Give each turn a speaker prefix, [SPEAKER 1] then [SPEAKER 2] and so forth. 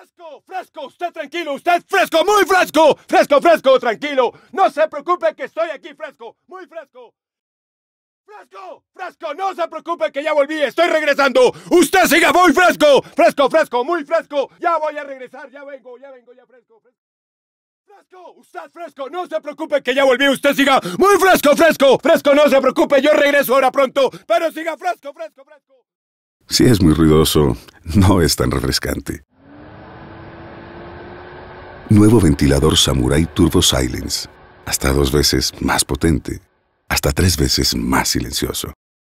[SPEAKER 1] Fresco, fresco, usted tranquilo, usted fresco, muy fresco, fresco, fresco, tranquilo. No se preocupe que estoy aquí fresco, muy fresco. Fresco, fresco, no se preocupe que ya volví, estoy regresando. Usted siga muy fresco, fresco, fresco, muy fresco. Ya voy a regresar, ya vengo, ya vengo, ya fresco. fresco. Fresco, usted fresco, no se preocupe que ya volví, usted siga muy fresco, fresco, fresco, no se preocupe, yo regreso ahora pronto, pero siga fresco, fresco, fresco.
[SPEAKER 2] Si es muy ruidoso, no es tan refrescante. Nuevo ventilador Samurai Turbo Silence. Hasta dos veces más potente. Hasta tres veces más silencioso.